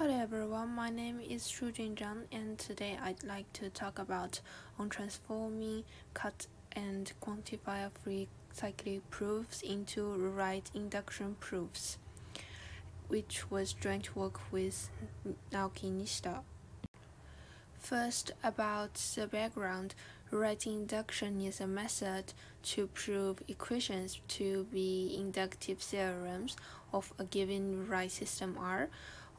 Hello everyone, my name is Shujun Zhang and today I'd like to talk about on transforming cut and quantifier free cyclic proofs into rewrite induction proofs, which was joint work with Naoki Nishida. First, about the background, rewriting induction is a method to prove equations to be inductive theorems of a given rewrite system R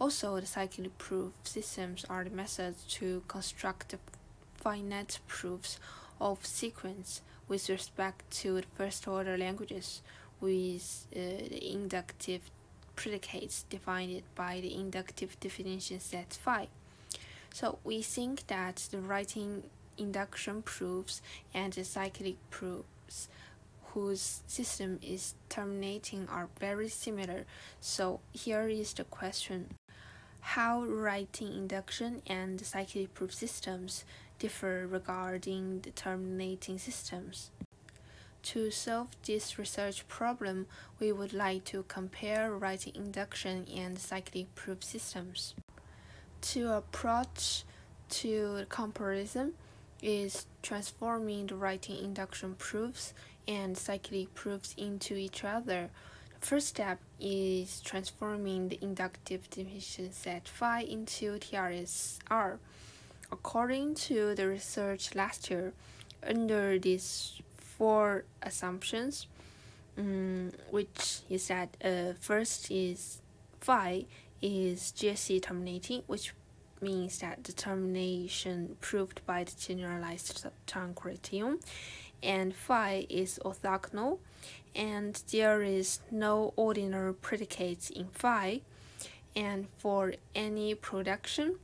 also, the cyclic proof systems are the methods to construct finite proofs of sequence with respect to the first-order languages with uh, the inductive predicates defined by the inductive definition set phi. So we think that the rewriting induction proofs and the cyclic proofs whose system is terminating are very similar. So here is the question how rewriting induction and cyclic proof systems differ regarding terminating systems. To solve this research problem, we would like to compare rewriting induction and cyclic proof systems. To approach to comparison is transforming the rewriting induction proofs and cyclic proofs into each other First step is transforming the inductive definition set phi into TRSR. According to the research last year, under these four assumptions, um, which is that uh, first is phi is GSC terminating, which means that the termination proved by the generalized term criterion, and phi is orthogonal, and there is no ordinary predicates in phi, and for any production,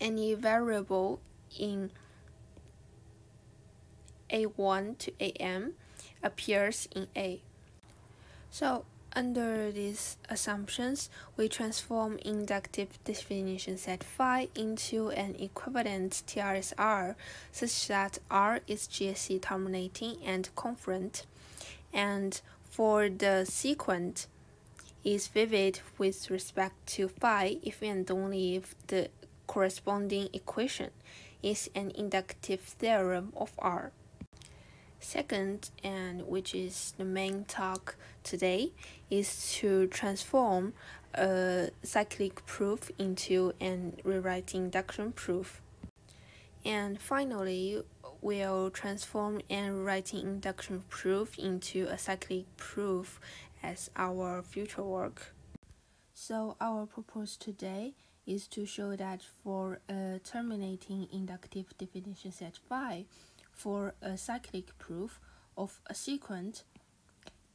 any variable in A1 to AM appears in A. So under these assumptions, we transform inductive definition set phi into an equivalent TRSR such that R is gsc terminating and confluent, and for the sequent is vivid with respect to phi if and only if the corresponding equation is an inductive theorem of R. Second, and which is the main talk today, is to transform a cyclic proof into an rewriting induction proof. And finally, we'll transform an rewriting induction proof into a cyclic proof as our future work. So our purpose today is to show that for a terminating inductive definition set phi, for a cyclic proof of a sequence,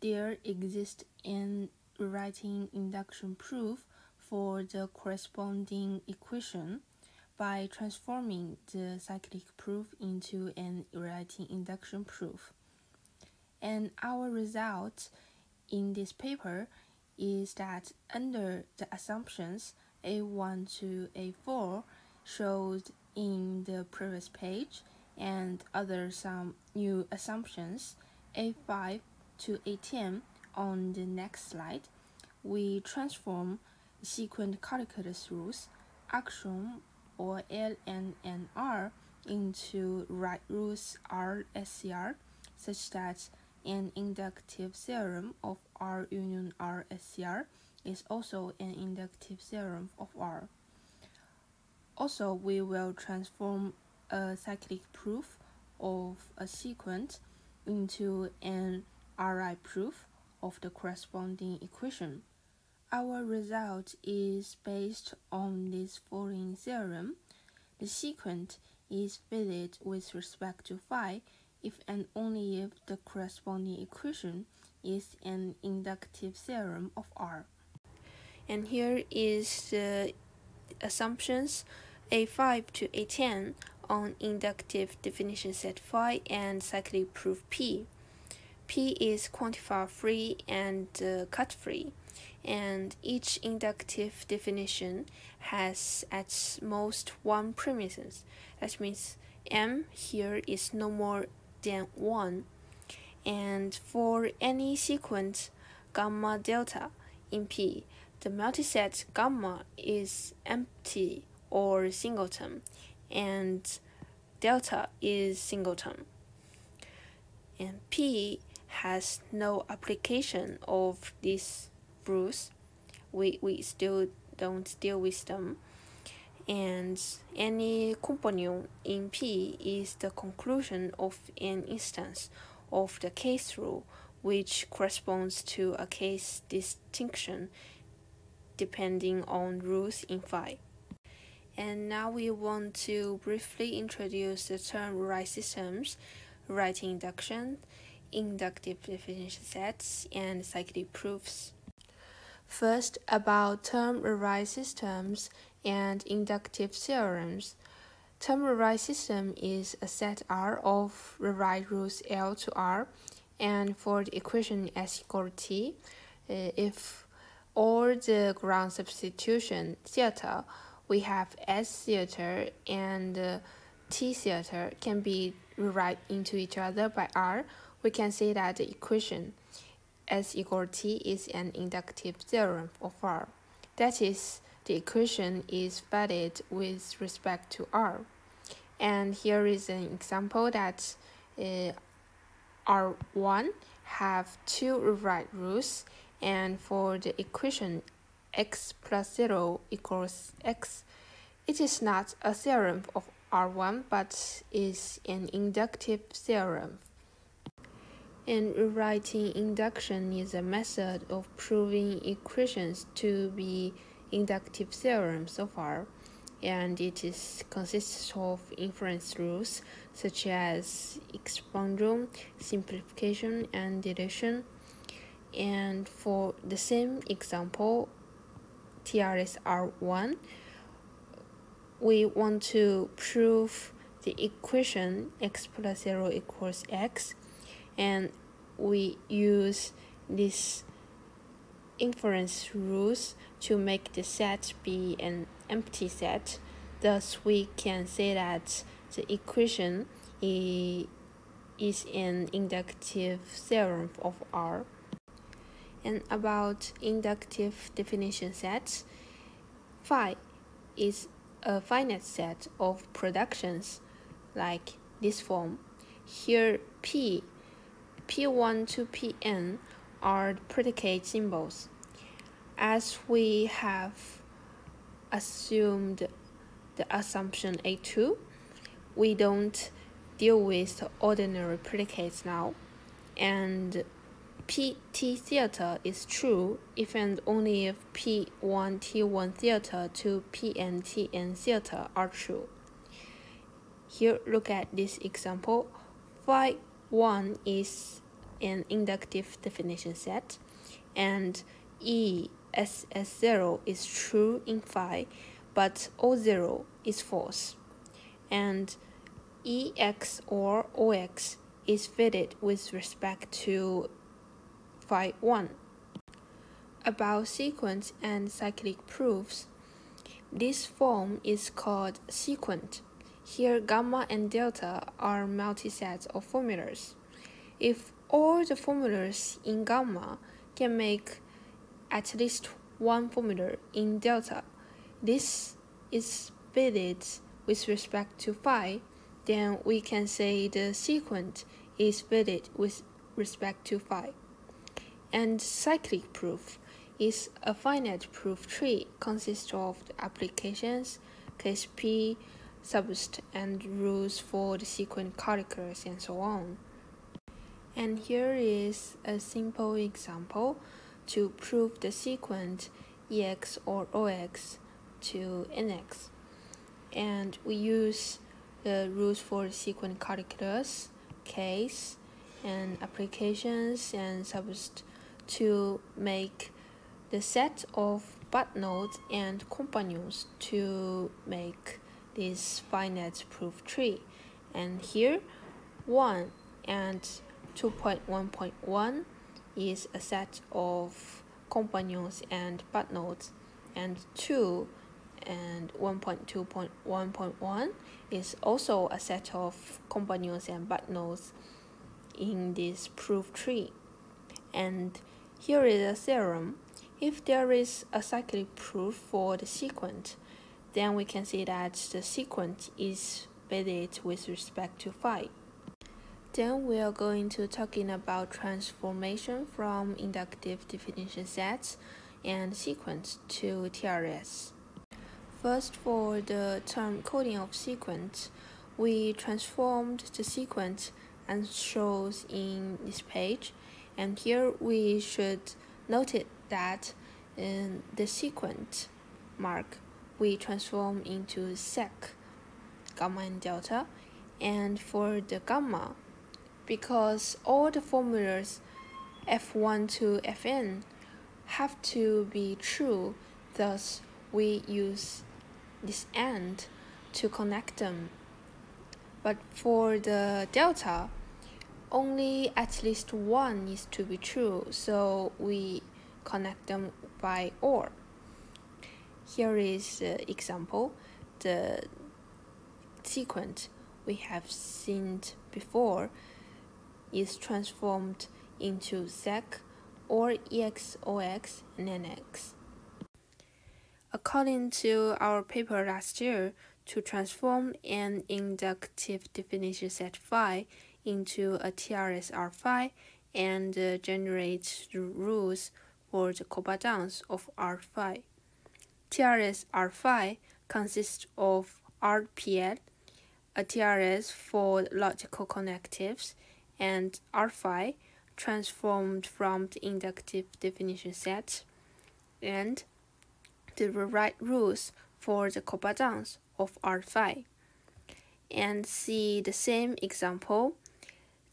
there exists an rewriting induction proof for the corresponding equation by transforming the cyclic proof into an rewriting induction proof. And our result in this paper is that under the assumptions A1 to A4 showed in the previous page, and other some new assumptions, A5 to A10 on the next slide, we transform sequent calculus rules, axiom or L, N, and R into rewrite rules RSCR such that an inductive theorem of R union RSCR is also an inductive theorem of R. Also, we will transform a cyclic proof of a sequence into an RI proof of the corresponding equation. Our result is based on this following theorem. The sequence is valid with respect to phi if and only if the corresponding equation is an inductive theorem of R. And here is the assumptions A5 to A10 on inductive definition set phi and cyclic proof P. P is quantifier free and uh, cut free, and each inductive definition has at most one premises. That means M here is no more than 1. And for any sequence gamma delta in P, the multiset gamma is empty or singleton, and delta is singleton. And P has no application of these rules. We, we still don't deal with them. And any companion in P is the conclusion of an instance of the case rule, which corresponds to a case distinction depending on rules in phi. And now we want to briefly introduce the term rewrite systems, rewriting induction, inductive definition sets, and cyclic proofs. First, about term rewrite systems and inductive theorems. Term rewrite system is a set R of rewrite rules L to R, and for the equation S equal T, uh, if all the ground substitution theta we have S theta and uh, T theta can be rewrite into each other by R, we can see that the equation S equal T is an inductive theorem of R. That is, the equation is valid with respect to R. And here is an example that uh, R1 have two rewrite rules and for the equation x plus 0 equals x. It is not a theorem of R1 but is an inductive theorem. And rewriting induction is a method of proving equations to be inductive theorems so far, and it is consists of inference rules such as expansion, simplification, and deletion. And for the same example, TRS R1, we want to prove the equation x plus 0 equals x and we use this inference rules to make the set be an empty set. Thus, we can say that the equation is an inductive theorem of R and about inductive definition sets. Phi is a finite set of productions like this form. Here P, P1 to Pn are predicate symbols. As we have assumed the assumption A2, we don't deal with ordinary predicates now, and PT theta is true if and only if P1 T1 theta to PN TN theta are true. Here, look at this example. Phi 1 is an inductive definition set, and ESS0 is true in phi, but O0 is false. And EX or OX is fitted with respect to Phi 1. About sequent and cyclic proofs. This form is called sequent. Here gamma and delta are multisets of formulas. If all the formulas in gamma can make at least one formula in delta, this is fitted with respect to phi, then we can say the sequent is fitted with respect to phi. And cyclic proof is a finite proof tree consists of the applications, case P, subset, and rules for the sequent calculus and so on. And here is a simple example to prove the sequent EX or OX to NX. And we use the rules for the sequent calculus, case, and applications and subset to make the set of bud nodes and companions to make this finite proof tree. And here, 1 and 2.1.1 is a set of companions and bud nodes, and 2 and 1.2.1.1 is also a set of companions and bud nodes in this proof tree. And here is a theorem. If there is a cyclic proof for the sequent, then we can see that the sequence is valid with respect to phi. Then we are going to talking about transformation from inductive definition sets and sequence to TRS. First, for the term coding of sequence, we transformed the sequence and shows in this page. And here we should note it that in the sequence mark we transform into sec gamma and delta and for the gamma because all the formulas f1 to fn have to be true thus we use this and to connect them but for the delta only at least one needs to be true so we connect them by OR. Here is the example. The sequence we have seen before is transformed into sec or EXOX and NX. According to our paper last year, to transform an inductive definition set phi into a TRS-R phi and uh, generate the rules for the cobordance of R phi. TRS R phi consists of RPL, a TRS for logical connectives, and R phi transformed from the inductive definition set, and the rewrite rules for the cobordance of R phi. And see the same example.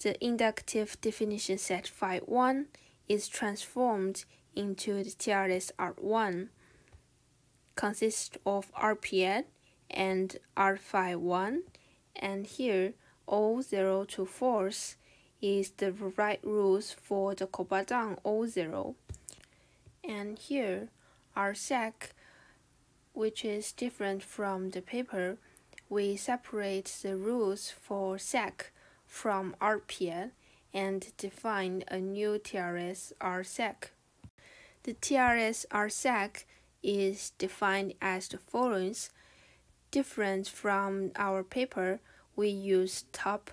The inductive definition set phi 1 is transformed into the TRS R1 consists of RPN and R phi 1 and here O0 to is the right rules for the cobordance O0 and here R sec which is different from the paper we separate the rules for sec from RPL and define a new TRS R sec. The TRS RSEC is defined as the following. Different from our paper, we use top,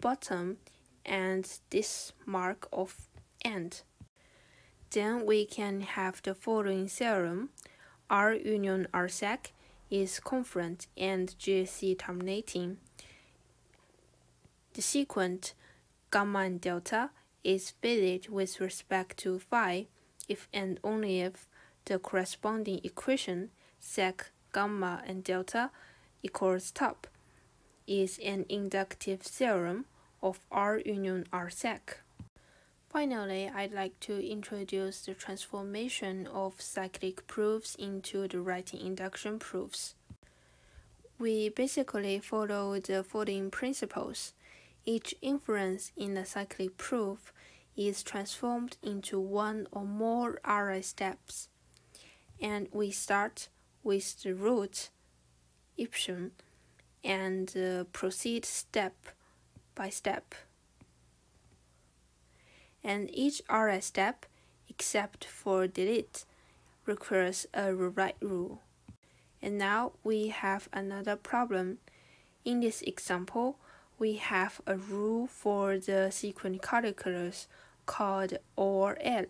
bottom, and this mark of end. Then we can have the following theorem. R union RSEC is confluent and GSC terminating. The sequent gamma and delta is valid with respect to phi if and only if the corresponding equation sec gamma and delta equals top is an inductive theorem of R union R sec. Finally, I'd like to introduce the transformation of cyclic proofs into the rewriting induction proofs. We basically follow the following principles. Each inference in a cyclic proof is transformed into one or more RI steps. And we start with the root epsilon and uh, proceed step by step. And each RI step, except for delete, requires a rewrite rule. And now we have another problem. In this example, we have a rule for the sequence calculus called OR-L.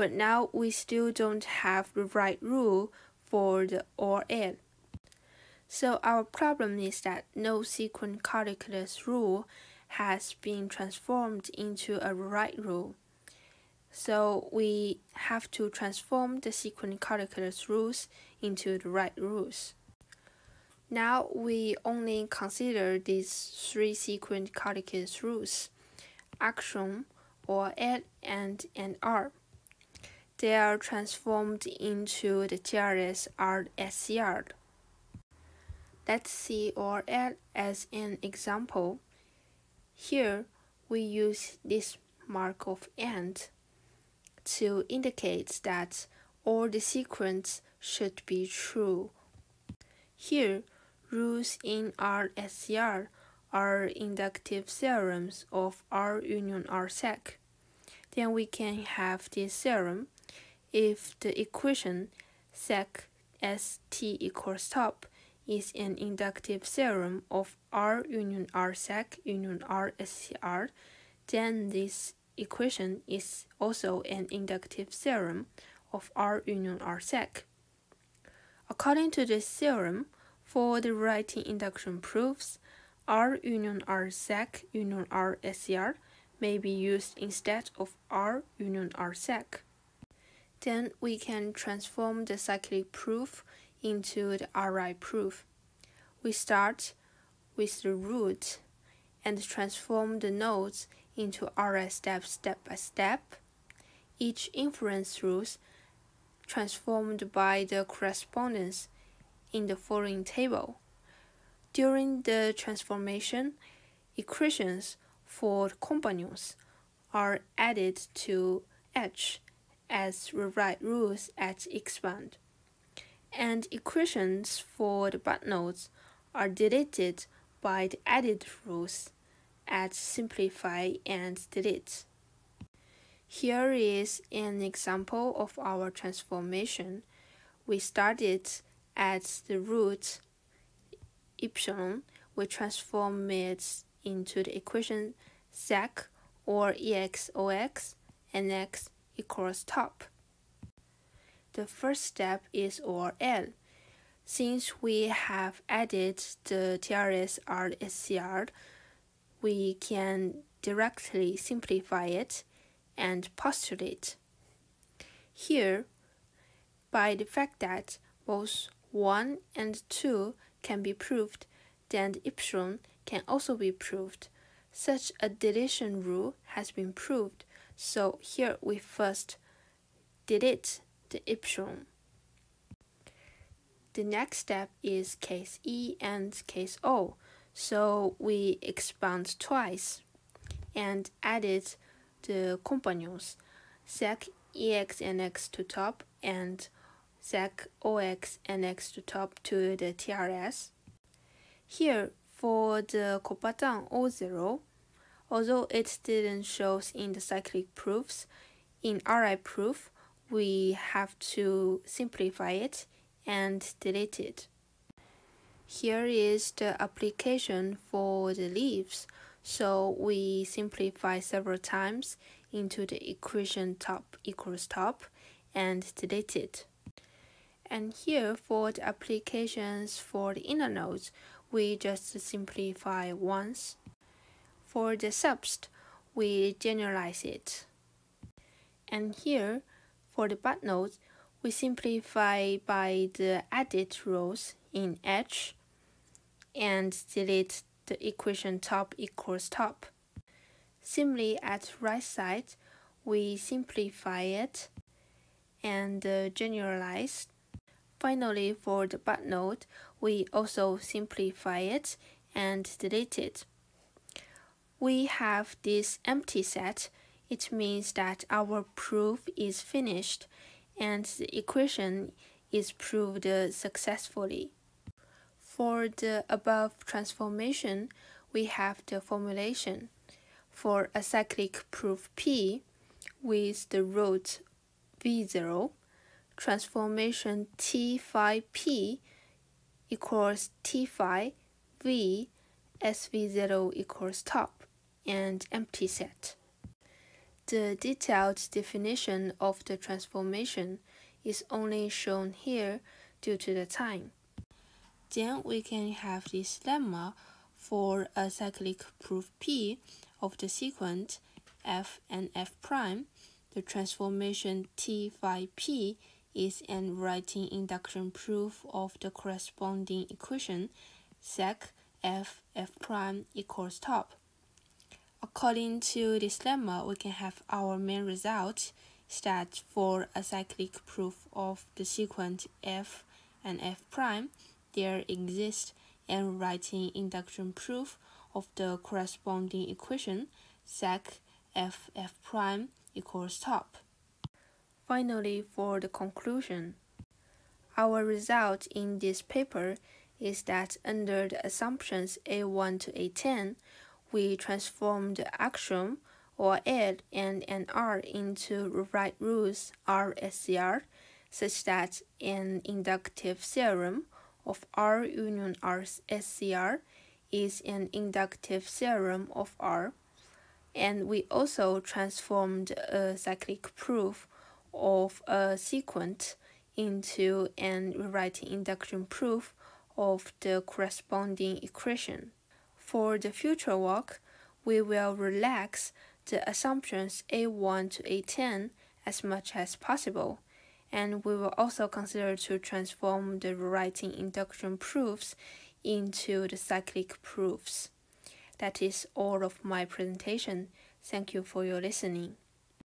But now we still don't have the right rule for the OR-L. So our problem is that no sequence calculus rule has been transformed into a right rule. So we have to transform the sequence calculus rules into the right rules. Now we only consider these three sequence calculus rules. Axiom, or L and an R. They are transformed into the TRS R SCR. Let's see OR L as an example. Here, we use this mark of AND to indicate that all the sequence should be true. Here, rules in RSCR are inductive theorems of R union R sec then we can have this theorem if the equation sec st equals top is an inductive theorem of R union R sec union R SCR, then this equation is also an inductive theorem of R union R sec. According to this theorem, for the rewriting induction proofs, R union R sec union R SCR may be used instead of R union R sec. Then we can transform the cyclic proof into the Ri proof. We start with the root and transform the nodes into Ri steps step by step. Each inference root transformed by the correspondence in the following table. During the transformation, equations for companions are added to H as rewrite rules at expand, and equations for the bud nodes are deleted by the added rules at simplify and delete. Here is an example of our transformation. We started at the root epsilon, we transform it into the equation sec or exox and x equals top. The first step is ORL. Since we have added the TRS RSCR, we can directly simplify it and postulate. Here, by the fact that both 1 and 2 can be proved, then epsilon can also be proved. Such a deletion rule has been proved, so here we first delete the epsilon. The next step is case E and case O, so we expand twice and added the companions sec ex and x to top and sec ox and x to top to the TRS. Here, for the Koppatan O0, although it didn't show in the cyclic proofs, in RI proof, we have to simplify it and delete it. Here is the application for the leaves, so we simplify several times into the equation top equals top and delete it. And here for the applications for the inner nodes, we just simplify once. For the subst, we generalize it. And here, for the bud nodes, we simplify by the added rows in H and delete the equation top equals top. Similarly, at right side, we simplify it and uh, generalize Finally, for the bud node, we also simplify it and delete it. We have this empty set. It means that our proof is finished and the equation is proved successfully. For the above transformation, we have the formulation. For a cyclic proof P with the root V0, transformation T phi P equals T phi V SV0 equals top and empty set. The detailed definition of the transformation is only shown here due to the time. Then we can have this lemma for a cyclic proof P of the sequence f and f prime. The transformation T phi P is an rewriting induction proof of the corresponding equation sec f f prime equals top. According to this lemma, we can have our main result that for a cyclic proof of the sequence f and f prime, there exists an rewriting induction proof of the corresponding equation sec f f prime equals top. Finally, for the conclusion, our result in this paper is that under the assumptions A1 to A10, we transformed axiom or add and and r into rewrite rules RSCR such that an inductive theorem of R union R SCR is an inductive theorem of R. And we also transformed a cyclic proof of a sequent into an rewriting induction proof of the corresponding equation. For the future work, we will relax the assumptions A1 to A10 as much as possible, and we will also consider to transform the rewriting induction proofs into the cyclic proofs. That is all of my presentation. Thank you for your listening.